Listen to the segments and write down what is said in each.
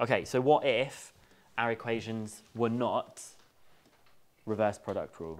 Okay, so what if our equations were not reverse product rule?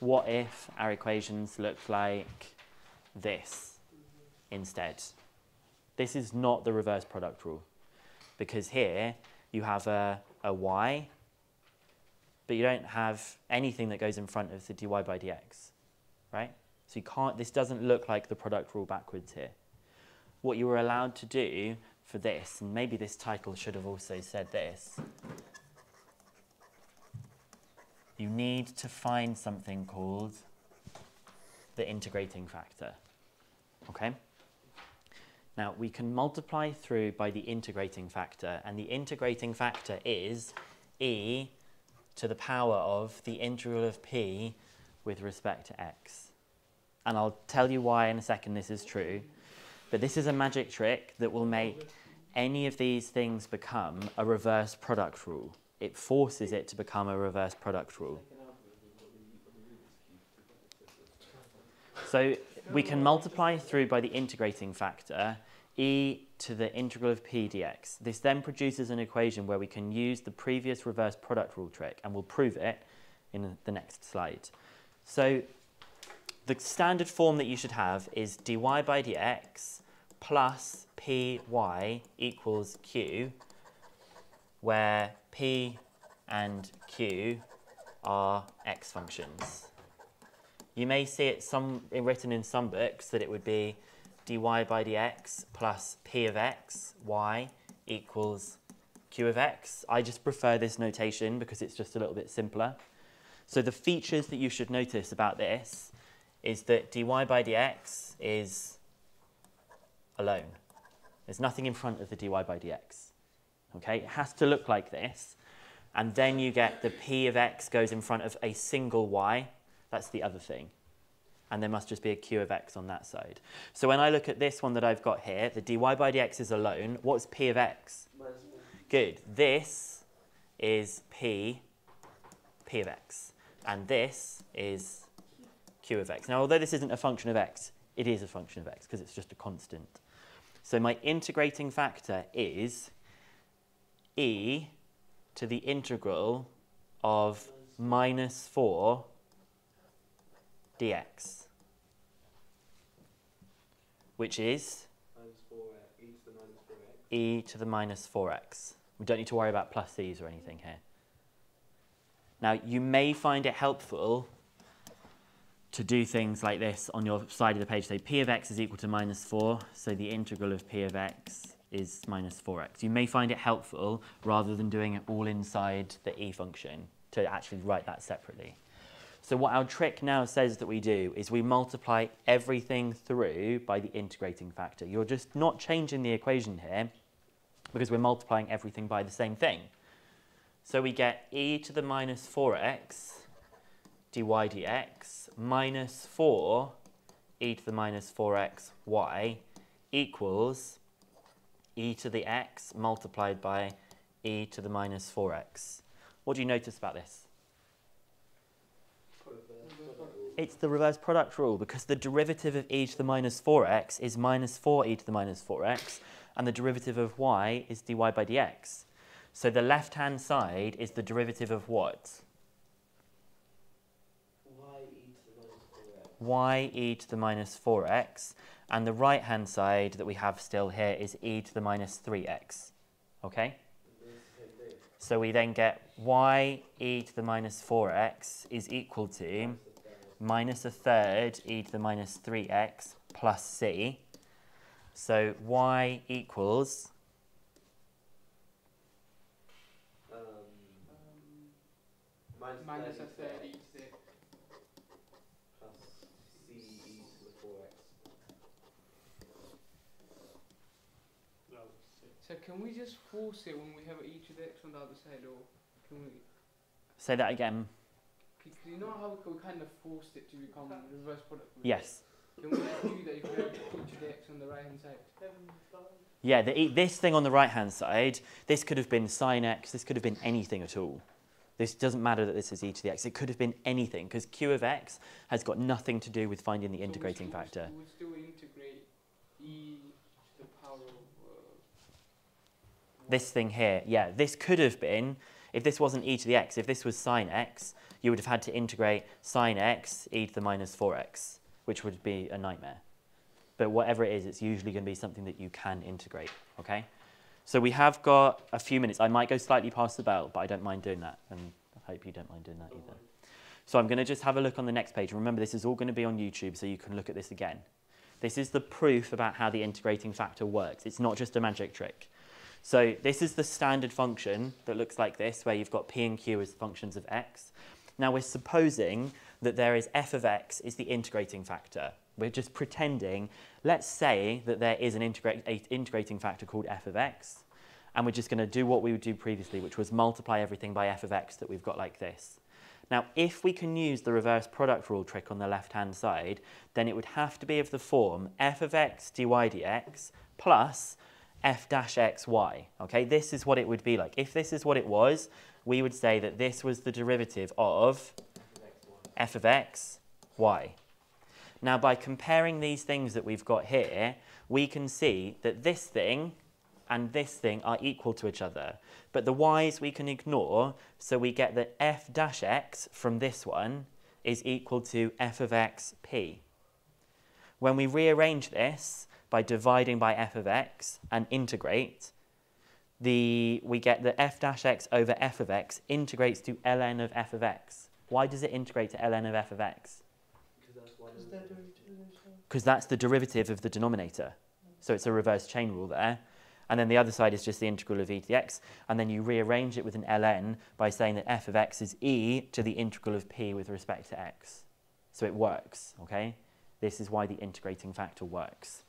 What if our equations looked like this instead? This is not the reverse product rule because here you have a, a y, but you don't have anything that goes in front of the dy by dx, right? So you can't, this doesn't look like the product rule backwards here. What you were allowed to do for this, and maybe this title should have also said this, you need to find something called the integrating factor, okay? Now, we can multiply through by the integrating factor, and the integrating factor is e to the power of the integral of p with respect to x. And I'll tell you why in a second this is true. But this is a magic trick that will make any of these things become a reverse product rule. It forces it to become a reverse product rule. So we can multiply through by the integrating factor e to the integral of p dx. This then produces an equation where we can use the previous reverse product rule trick, and we'll prove it in the next slide. So the standard form that you should have is dy by dx plus py equals q, where p and q are x functions. You may see it some, written in some books that it would be dy by dx plus p of x, y, equals q of x. I just prefer this notation because it's just a little bit simpler. So the features that you should notice about this is that dy by dx is alone. There's nothing in front of the dy by dx. Okay, it has to look like this. And then you get the p of x goes in front of a single y. That's the other thing and there must just be a q of x on that side. So when I look at this one that I've got here, the dy by dx is alone. What's p of x? Good. This is p, p of x. And this is q of x. Now, although this isn't a function of x, it is a function of x because it's just a constant. So my integrating factor is e to the integral of minus 4 dx, which is e to the minus 4x. We don't need to worry about plus e's or anything here. Now, you may find it helpful to do things like this on your side of the page. Say p of x is equal to minus 4, so the integral of p of x is minus 4x. You may find it helpful, rather than doing it all inside the e function, to actually write that separately. So what our trick now says that we do is we multiply everything through by the integrating factor. You're just not changing the equation here because we're multiplying everything by the same thing. So we get e to the minus 4x dy dx minus 4 e to the minus 4x y equals e to the x multiplied by e to the minus 4x. What do you notice about this? it's the reverse product rule because the derivative of e to the minus 4x is minus 4 e to the minus 4x, and the derivative of y is dy by dx. So the left-hand side is the derivative of what? Y e to the minus 4x, and the right-hand side that we have still here is e to the minus 3x. Okay? So we then get y e to the minus 4x is equal to minus a third e to the minus 3x plus c. So y equals um, minus, minus a third e to the plus c e to the 4x. So can we just force it when we have e to the x on the other side, or can we? Say that again. Because you know how we kind of forced it to become the reverse product? Yes. Can we do that if we have e to the x on the right hand side? Yeah, the, e, this thing on the right hand side, this could have been sine x, this could have been anything at all. This doesn't matter that this is e to the x. It could have been anything because q of x has got nothing to do with finding the so integrating we factor. We still integrate e to the power of uh, This thing here, yeah, this could have been, if this wasn't e to the x, if this was sine x, you would have had to integrate sine x e to the minus 4x, which would be a nightmare. But whatever it is, it's usually going to be something that you can integrate, okay? So we have got a few minutes. I might go slightly past the bell, but I don't mind doing that, and I hope you don't mind doing that either. So I'm going to just have a look on the next page. Remember, this is all going to be on YouTube, so you can look at this again. This is the proof about how the integrating factor works. It's not just a magic trick. So this is the standard function that looks like this, where you've got p and q as functions of x. Now we're supposing that there is f of x is the integrating factor. We're just pretending, let's say that there is an integra integrating factor called f of x, and we're just going to do what we would do previously, which was multiply everything by f of x that we've got like this. Now, if we can use the reverse product rule trick on the left-hand side, then it would have to be of the form f of x dy dx plus f dash x y. Okay, this is what it would be like. If this is what it was, we would say that this was the derivative of f of x, y. Now, by comparing these things that we've got here, we can see that this thing and this thing are equal to each other. But the y's we can ignore, so we get that f dash x from this one is equal to f of x p. When we rearrange this by dividing by f of x and integrate, the, we get that f dash x over f of x integrates to ln of f of x. Why does it integrate to ln of f of x? Because that's the derivative of the denominator. So it's a reverse chain rule there. And then the other side is just the integral of e to the x. And then you rearrange it with an ln by saying that f of x is e to the integral of p with respect to x. So it works, okay? This is why the integrating factor works.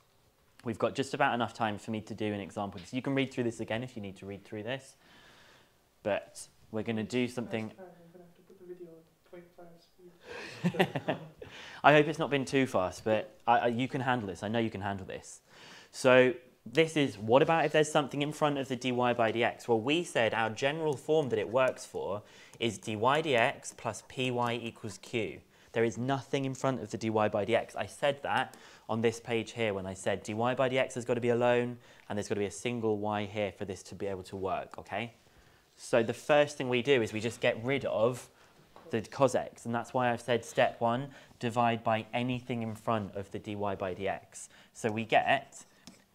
We've got just about enough time for me to do an example. So you can read through this again if you need to read through this. But we're going to do something... I hope it's not been too fast, but I, I, you can handle this. I know you can handle this. So this is, what about if there's something in front of the dy by dx? Well, we said our general form that it works for is dy dx plus py equals q. There is nothing in front of the dy by dx. I said that on this page here when I said dy by dx has got to be alone and there's got to be a single y here for this to be able to work, okay? So the first thing we do is we just get rid of the cos x, and that's why I've said step one, divide by anything in front of the dy by dx. So we get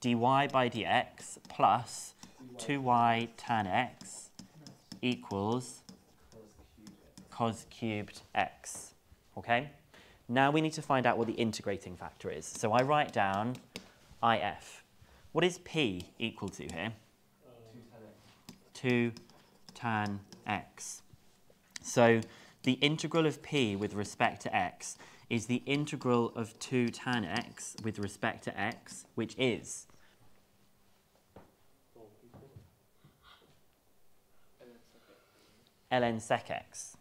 dy by dx plus 2y tan x equals cos cubed x. Okay? Now we need to find out what the integrating factor is. So I write down if. What is p equal to here? 2 tan x. So the integral of p with respect to x is the integral of 2 tan x with respect to x, which is ln sec x.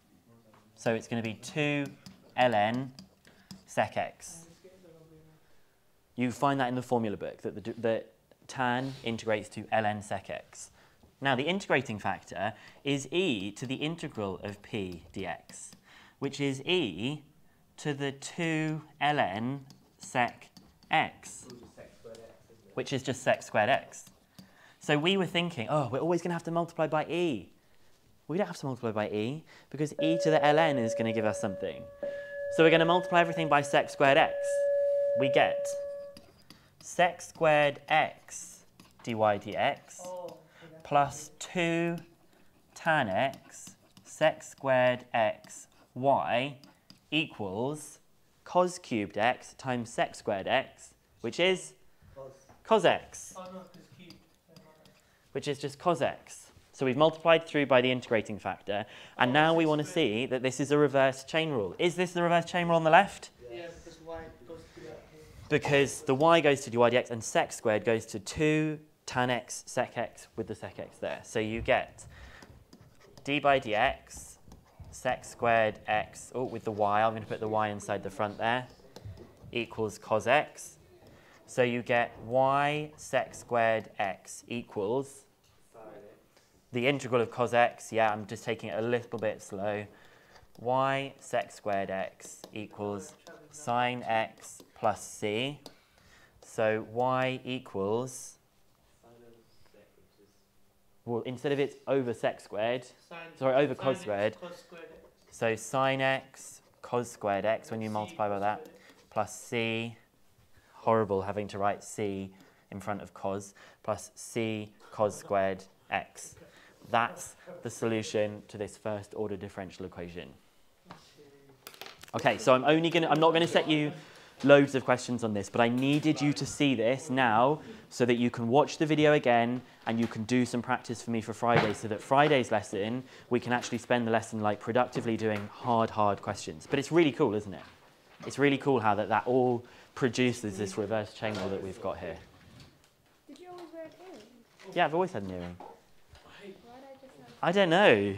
So it's going to be 2 ln sec x. You find that in the formula book, that the, tan integrates to ln sec x. Now, the integrating factor is e to the integral of p dx, which is e to the 2 ln sec x, which is just sec squared x. So we were thinking, oh, we're always going to have to multiply by e. We don't have to multiply by e, because e to the ln is going to give us something. So we're going to multiply everything by sec squared x. We get sec squared x dy dx plus 2 tan x sec squared x y equals cos cubed x times sec squared x, which is cos x, which is just cos x. So we've multiplied through by the integrating factor, and now we want to see that this is a reverse chain rule. Is this the reverse chain rule on the left? Yeah, because y goes to that. Because the y goes to dy dx and sec squared goes to 2 tan x sec x with the sec x there. So you get d by dx sec squared x, oh, with the y, I'm going to put the y inside the front there, equals cos x. So you get y sec squared x equals the integral of cos x, yeah, I'm just taking it a little bit slow. y sec squared x equals sine x plus c. So y equals well, instead of it's over sec squared, Sine, sorry, over cos squared, so sine x cos squared x when you C multiply by that, plus c, horrible having to write c in front of cos, plus c cos squared x. That's the solution to this first order differential equation. Okay, so I'm only gonna, I'm not gonna set you loads of questions on this, but I needed you to see this now so that you can watch the video again and you can do some practice for me for Friday so that Friday's lesson, we can actually spend the lesson like productively doing hard, hard questions. But it's really cool, isn't it? It's really cool how that, that all produces this reverse chain rule that we've got here. Did you always wear an earring? Yeah, I've always had an earring. Why did I just have I don't know.